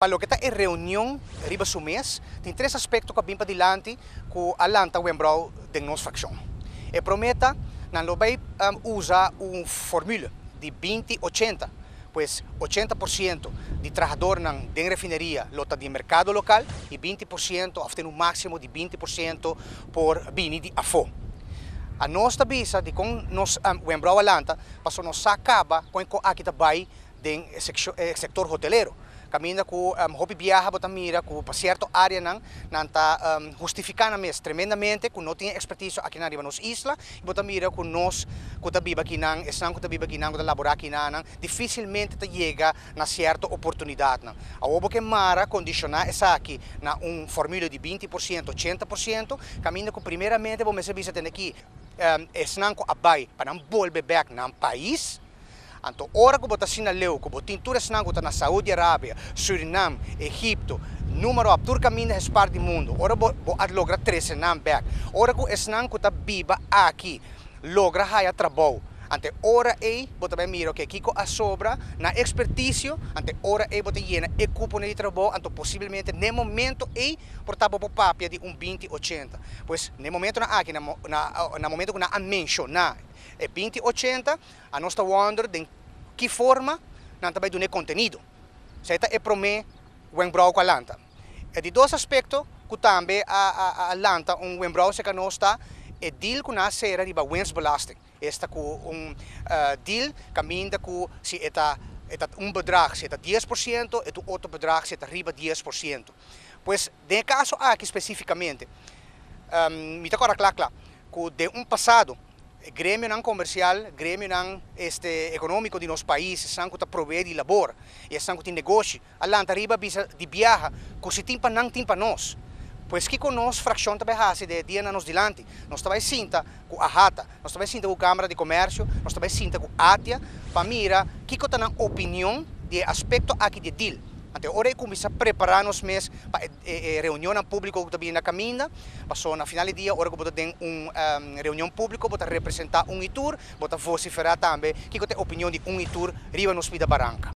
Para lo que está en reunión riba mes, tem três aspectos que vêm para diante que a lanta wembrouw de nossa facção. E prometa, não lo vai usar uma fórmula de 20-80, pois 80% de trabalhador na de refineria lota de mercado local e 20% tem um máximo de 20% por bini de afo. A nossa visa de com nos um, wembrouw a lanta, passou nos acaba com aqui também do sector hoteleiro caminha com um, hobby viaja bota mira com para certa área não está um, justificando mesmo tremendamente com não tem expertise aqui na riba nos isla e bota mira com nós com a biba aqui não estão com a biba não com a laborar não dificilmente te chega na certa oportunidade não a obo que mara condicionar essa aqui na um fórmula de 20% 80% caminha com primeiramente vamos ver tem aqui um, estão com a bai para não volver back no país Anto ora ko bota sinaleu ko botin turas nang ko na Saudi Arabia, Suriname, Egipto, número ab tur caminho es parte do mundo. Ora bo, bo ad logra 13 nam back. Ora ko esnan ko ta biba aqui. Logra haya trabalho. Ante ora e bota bem miro que kiko a sobra na expertício, ante ora e bota llena e cupo de trabalho, anto possivelmente ne momento e portava po papia de um 20 80. Pois ne momento na aqui na na, na momento na a mencionar e 20 80 a nossa wonder de que forma não também do conteúdo. Certo? É para mim o embrau com a lanta. E de dois aspectos que também a, a, a lanta um embrau se que não está é deal com a sera de winstbelasting. Esta com um uh, deal caminha com se eta eta um bedrag se eta 10% e o outro bedrag se eta riba 10%. Pois, de caso aqui especificamente, um, me está claro, claro, que de um passado grêmio não comercial, grêmio não este econômico de nosso país, são que provê de labor, e são que negócio, além da riba de viaja, que se tem para não tem para nós. Pois que com nós fração também há de dia na nos dilante, nós também sinta com a rata, nós também sinta com a Câmara de Comércio, nós também sinta com a ATIA, para mira que com a opinião de aspecto aqui de deal. Até ora começa a preparar-nos mesmo para eh, reunião pública que também na caminha. Passou na final do dia, ora que ter uma um, reunião pública, vou representar um itur, vou vociferar também que tem opinião de um itur riba no Hospital Barranca.